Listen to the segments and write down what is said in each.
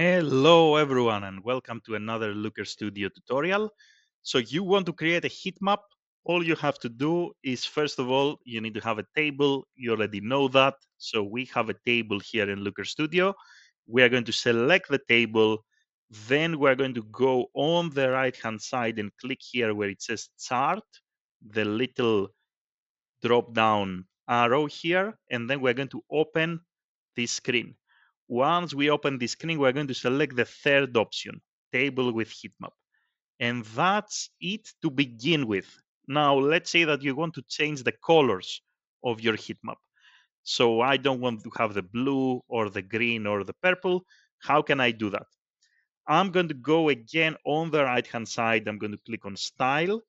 Hello everyone and welcome to another Looker Studio tutorial. So you want to create a heat map. All you have to do is first of all, you need to have a table. You already know that. So we have a table here in Looker Studio. We are going to select the table. Then we're going to go on the right hand side and click here where it says chart, the little drop down arrow here. And then we're going to open this screen. Once we open the screen, we're going to select the third option, table with heat map. And that's it to begin with. Now, let's say that you want to change the colors of your heat map. So I don't want to have the blue or the green or the purple. How can I do that? I'm going to go again on the right hand side. I'm going to click on style.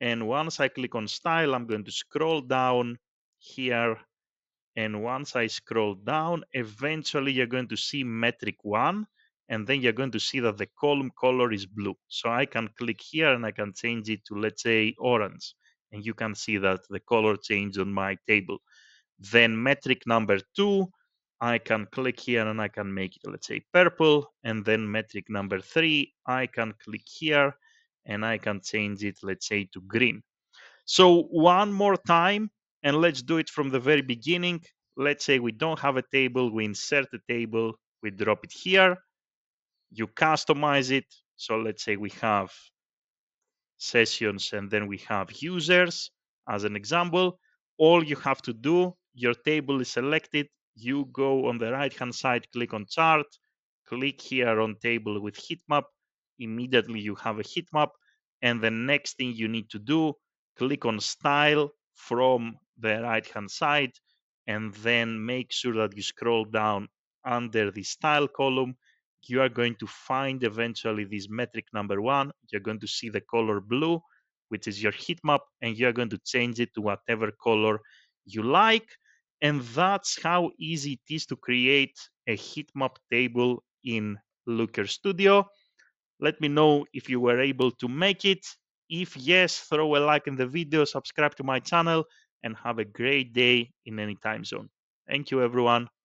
And once I click on style, I'm going to scroll down here and once I scroll down, eventually you're going to see metric one, and then you're going to see that the column color is blue. So I can click here and I can change it to, let's say, orange. And you can see that the color changed on my table. Then metric number two, I can click here and I can make it, let's say, purple. And then metric number three, I can click here and I can change it, let's say, to green. So one more time, and let's do it from the very beginning. Let's say we don't have a table, we insert a table, we drop it here, you customize it. So let's say we have sessions and then we have users as an example. All you have to do, your table is selected, you go on the right hand side, click on chart, click here on table with heat map. Immediately you have a heat map. And the next thing you need to do, click on style from the right hand side and then make sure that you scroll down under the style column. You are going to find eventually this metric number one. You're going to see the color blue which is your heat map and you're going to change it to whatever color you like. And that's how easy it is to create a heat map table in looker studio. Let me know if you were able to make it. If yes, throw a like in the video, subscribe to my channel, and have a great day in any time zone. Thank you, everyone.